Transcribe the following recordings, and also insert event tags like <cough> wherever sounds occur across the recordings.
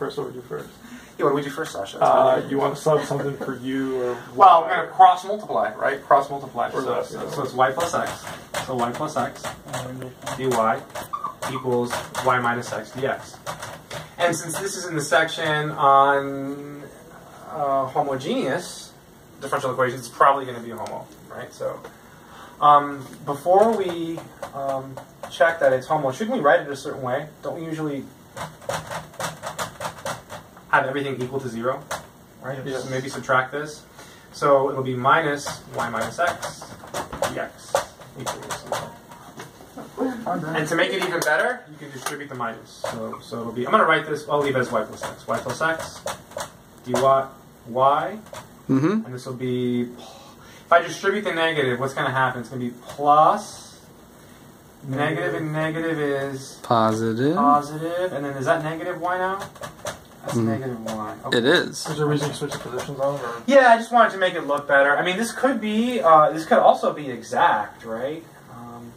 first? What would you do first? Yeah, what we do first, Sasha? Uh, you want to sub something for u or Well, we're going to cross multiply, right? Cross multiply. So, that, so, so it's y plus x. So y plus x dy equals y minus x dx. And since this is in the section on uh, homogeneous differential equations, it's probably going to be a homo, right? So um, before we um, check that it's homo, shouldn't we write it a certain way? Don't we usually have everything equal to zero, right? Yes. So maybe subtract this. So it'll be minus y minus x dx equals zero. And to make it even better, you can distribute the minus. So, so it'll be, I'm going to write this, I'll leave it as y plus x. y plus x dy y, Mm-hmm. and this will be, if I distribute the negative, what's going to happen? It's going to be plus, negative and negative is Positive. positive, and then is that negative y now? That's negative y. Okay. It is. Is there a reason you switch the positions on? Or? Yeah, I just wanted to make it look better. I mean, this could be, uh, this could also be exact, right? Um,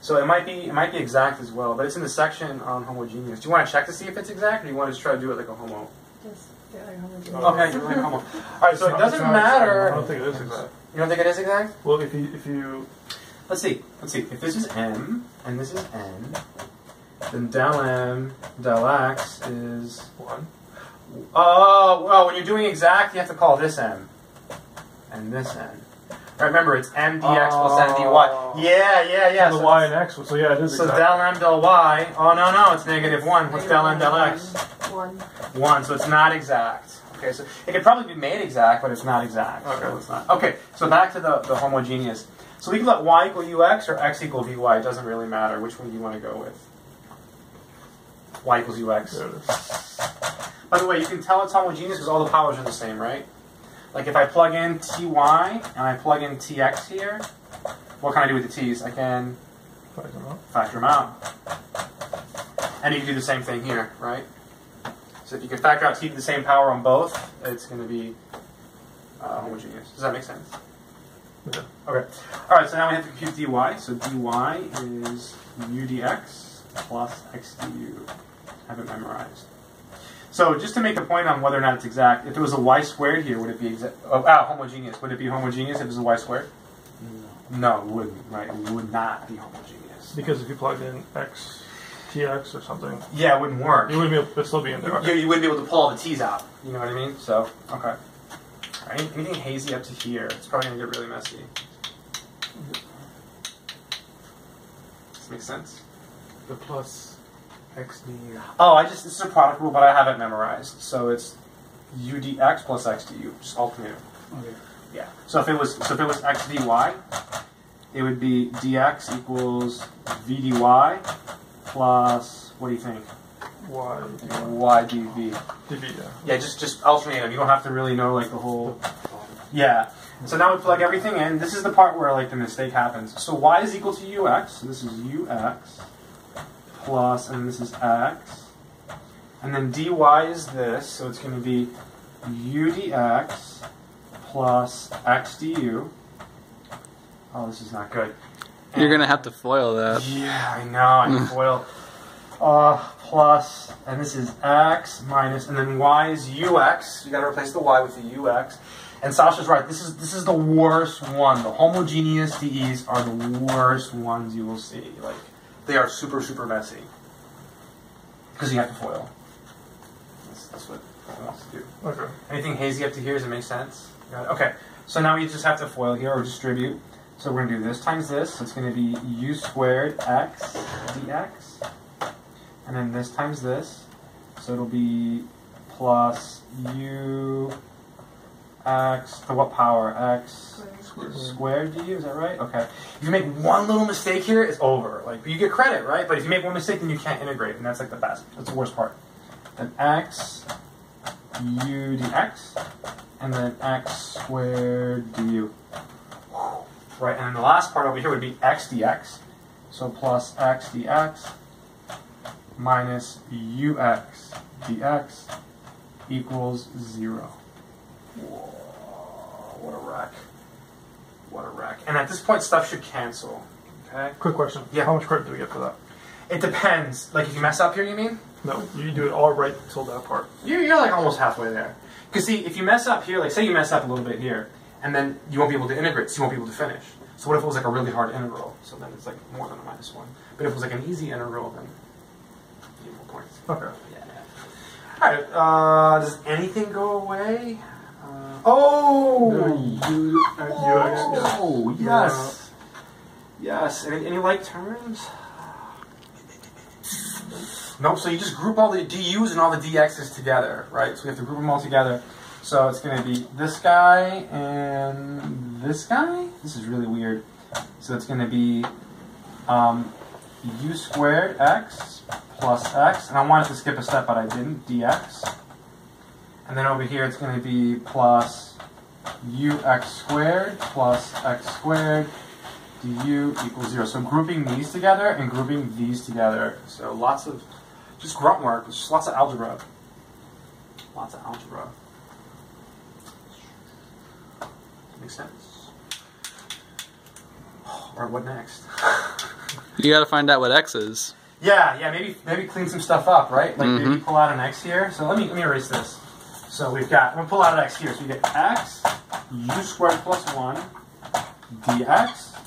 so it might be, it might be exact as well, but it's in the section on homogeneous. Do you want to check to see if it's exact, or do you want to just try to do it like a homo? Just get like homogeneous. Okay, you're like homo. All right, so it It's not- doesn't it's not. I matter. don't think it is exact. You don't think it is exact? Well, if you if you Let's see. Let's see. If this is m and this is n, then del m del x is one, Oh, well, when you're doing exact, you have to call this m and this n. Right, remember, it's m dx plus n dy. Oh. Yeah, yeah, yeah. the so, y and x. So yeah, it is so exact. del m del y. Oh no, no, it's negative one. What's del m del x? One. One. So it's not exact. Okay, so it could probably be made exact, but it's not exact. Okay. So it's not. Okay, so back to the, the homogeneous. So we can let y equal ux or x equal vy. It doesn't really matter. Which one do you want to go with? y equals ux. There it is. By the way, you can tell it's homogeneous because all the powers are the same, right? Like if I plug in ty and I plug in tx here, what can I do with the t's? I can Factor them out. factor them out. And you can do the same thing here, right? So if you can factor out t to the same power on both, it's going to be uh, homogeneous. Does that make sense? Yeah. Okay. All right, so now we have to compute dy. So dy is u dx plus x du. Have it memorized. So just to make a point on whether or not it's exact, if it was a y squared here, would it be exact? Oh, ah, homogeneous. Would it be homogeneous if it was a y squared? No, it wouldn't. Right? It would not be homogeneous. Because if you plugged in x, tx or something, Yeah, it wouldn't work. you wouldn't be able, it'd still be in there. You, you wouldn't be able to pull all the T's out. You know what I mean? So, okay. All right, anything hazy up to here, it's probably going to get really messy. Does this make sense? The plus Oh, I just, this is a product rule, but I haven't memorized. So it's u dx plus x du, just alternate. Okay. Yeah. So if it was, so if it was x dy, it would be dx equals v dy plus, what do you think? y, y dv. dv, yeah. Yeah, just just alternate them. You don't have to really know like the whole. Yeah. So now we plug everything in. This is the part where like the mistake happens. So y is equal to ux. So this is ux plus, and this is x, and then dy is this. So it's going to be u dx plus x du. Oh, this is not good. You're gonna have to foil that. Yeah, I know. I <laughs> foil. Uh, plus, and this is x minus, and then y is ux. You got to replace the y with the ux. And Sasha's right. This is this is the worst one. The homogeneous DEs are the worst ones you will see. Like they are super super messy because you have to foil. That's, that's what it wants to do. Okay. Anything hazy up to here? Does it make sense? Okay. So now we just have to FOIL here or distribute. So we're going to do this times this. So it's going to be u squared x dx. And then this times this. So it'll be plus u x to what power? x Squared. squared du, is that right? Okay. If you make one little mistake here, it's over. Like you get credit, right? But if you make one mistake, then you can't integrate, and that's like the best. That's the worst part. Then x u dx, and then x squared du. Right, and then the last part over here would be x dx. So plus x dx minus ux dx equals zero. Whoa, what a wreck. What a wreck. And at this point, stuff should cancel. Okay? Quick question. Yeah. How much credit do we get for that? It depends. Like, if you mess up here, you mean? No, you do it all right till that part. You're, you're like almost halfway there. Because see, if you mess up here, like say you mess up a little bit here, and then you won't be able to integrate, so you won't be able to finish. So what if it was like a really hard integral? So then it's like more than a minus one. But if it was like an easy integral, then you get more points. Okay. Yeah. All right. Uh, does anything go away? Oh. U, uh, UX, Oh yes. Yes. Any, any like terms? Nope. So you just group all the du's and all the dx's together, right? So we have to group them all together. So it's going to be this guy and this guy. This is really weird. So it's going to be um, u squared x plus x, and I wanted to skip a step, but I didn't. dx. And then over here it's going to be plus ux squared plus x squared du equals zero. So grouping these together and grouping these together. So lots of just grunt work, just lots of algebra. Lots of algebra. Makes sense. Or what next? <laughs> You gotta find out what X is. Yeah, yeah, maybe maybe clean some stuff up, right? Like maybe Mhm. pull out an x here. So let me let me erase this. So we've got I'm gonna pull out an x here. So we get x u squared plus one dx,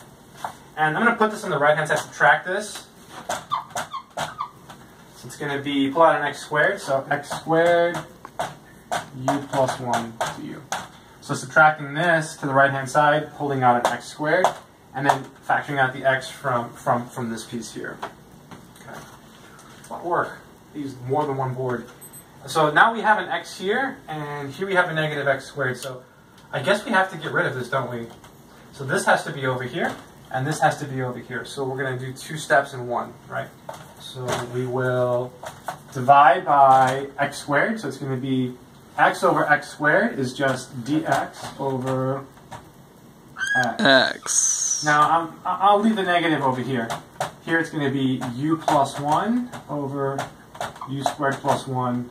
and I'm gonna put this on the right hand side. Subtract this. So it's gonna be pull out an x squared. So x squared u plus one du. So subtracting this to the right hand side, pulling out an x squared, and then factoring out the x from from from this piece here. Okay. A lot of work. Use more than one board. So now we have an x here, and here we have a negative x squared. So I guess we have to get rid of this, don't we? So this has to be over here, and this has to be over here. So we're going to do two steps in one, right? So we will divide by x squared. So it's going to be x over x squared is just dx over x. X. Now, I'm, I- I'll leave the negative over here. Here it's going to be u plus 1 over u squared plus 1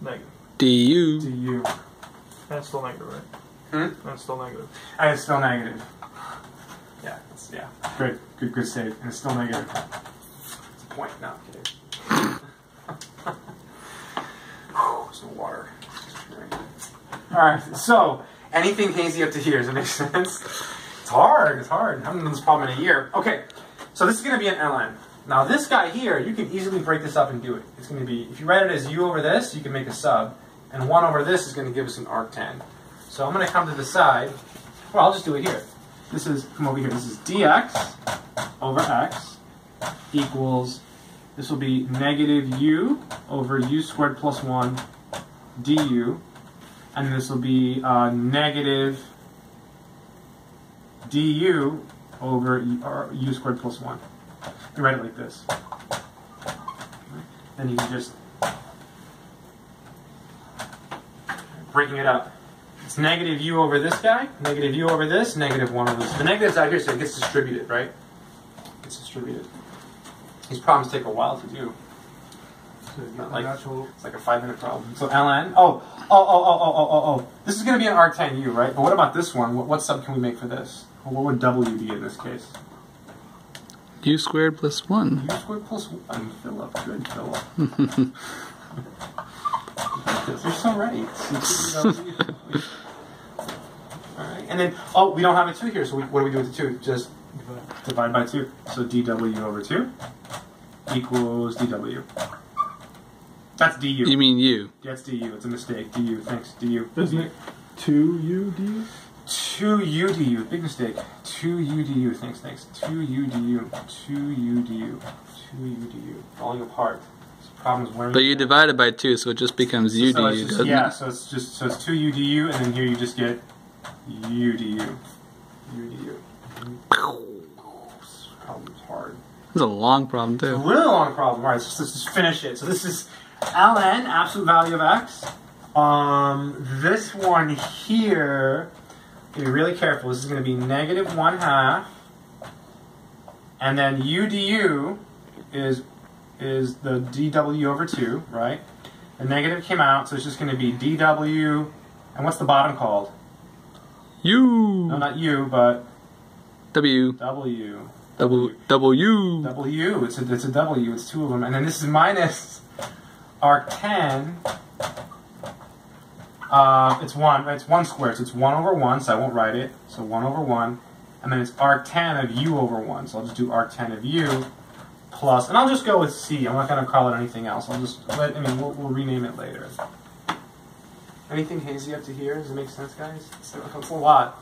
Negative. Du. du. And it's still negative, right? Hmm? And it's still negative. And it's still negative. Yeah, it's, yeah. Good, good, good save. And it's still negative. It's a point. No, I'm kidding. Whew, There's no water. Alright, so, anything hazy up to here, does it make <laughs> sense? It's hard, it's hard. I haven't done this problem in a year. Okay, so this is going to be an ln. Now this guy here, you can easily break this up and do it. It's going to be, if you write it as u over this, you can make a sub. And 1 over this is going to give us an arctan. So I'm going to come to the side. Well, I'll just do it here. This is, come over here, this is dx over x equals, this will be negative u over u squared plus 1 du. And this will be uh, negative du over u, squared plus 1. You write it like this. Then you just breaking it up. It's negative u over this guy, negative u over this, negative 1 over this. The negative's out here, so it gets distributed, right? Gets distributed. These problems take a while to do. Not like- It's like a five minute problem. So ln. Oh, oh, oh, oh, oh, oh, oh, oh. This is going to be an arctan u, right? But what about this one? What, what sub can we make for this? Well, what would w be in this case? U squared plus one. U squared plus one. Philip. Good, Philip. <laughs> You're so <laughs> right. Alright, and then, oh, we don't have a 2 here, so we, what do we do with the 2? Just divide by 2. So dw over 2 equals dw. That's du. You mean U? That's du. It's a mistake. du. Thanks. du. Isn't it two U D? 2u du. Big mistake. 2u du. Thanks, thanks. 2u du. 2u du. 2u du. Falling apart. This problem's wearing But you divide it by two, so it just becomes U so du, just- doesn't Yeah, it? so it's just so it's 2u du, and then here you just get u du. u du. This problem's hard. It's a long problem too. It's a really long problem. All right, so let's just finish it. So this is ln, absolute value of x. Um, this one here, be really careful. This is going to be negative 1 half. And then u du is, is the dw over 2, right? The negative came out, so it's just going to be dw. And what's the bottom called? U. No, not u, but W w. W W W. It's a, it's a W. It's two of them. And then this is minus arctan. Uh, it's one. It's one squared, so it's one over one. So I won't write it. So one over one, and then it's arctan of u over one. So I'll just do arctan of u plus, and I'll just go with c. I'm not going to call it anything else. I'll just let. I mean, we'll, we'll rename it later. Anything hazy up to here? Does it make sense, guys? It's, it's a lot.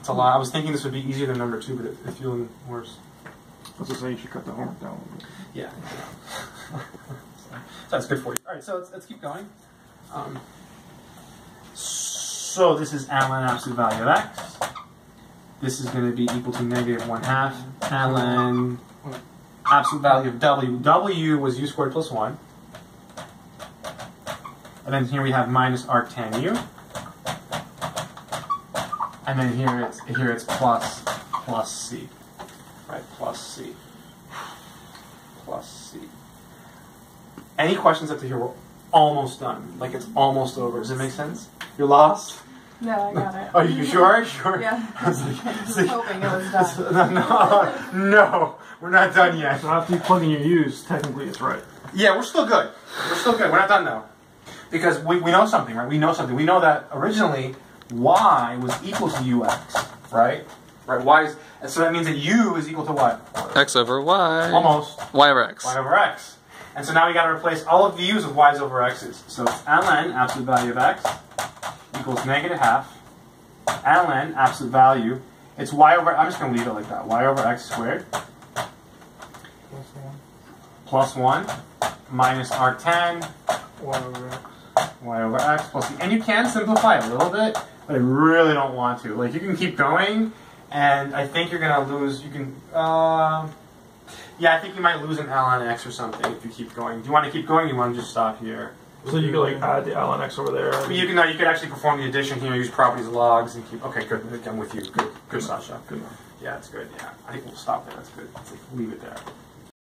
It's a lot. I was thinking this would be easier than number two, but it, it's feeling worse. I was gonna say you should cut the homework down a little bit. Yeah. <laughs> so that's good for you. All right, so let's, let's keep going. Um, so this is ln absolute value of x. This is going to be equal to negative 1 half ln absolute value of w. w was u squared plus 1. And then here we have minus arctan u. And then here it's here it's plus plus c. Right, plus c plus C. Any questions up to here? We're almost done. Like it's almost over. Does it make sense? You're lost? No, I got it. Are you sure? <laughs> Sure? Yeah. <laughs> I was like- <laughs> I was it's like- hoping it was done. no, no, we're not done yet. So after you plug in your U's, technically it's right. Yeah, we're still good. We're still good. We're not done though. Because we, we know something, right? We know something. We know that originally y was equal to ux, right? Right, y is, so that means that u is equal to what? X over Y. Almost Y over X. y over x. And so now we got to replace all of the u's with y's over x's. So ln absolute value of x equals negative half ln absolute value. It's y over. I'm just going to leave it like that. y over x squared plus one minus arctan Y over X. y over x plus and you can simplify a little bit, but I really don't want to. Like you can keep going, and I think you're gonna lose. You can. Um, yeah, I think you might lose an ln x or something if you keep going. Do you want to keep going? Or you want to just stop here? So you could like add the ln x over there. Mean, you can. No, you could actually perform the addition here. Use properties of logs and keep. Okay, good. I'm with you. Good, good, Sasha. Good. Yeah, it's good. Yeah, I think we'll stop there. That's good. Like, leave it there.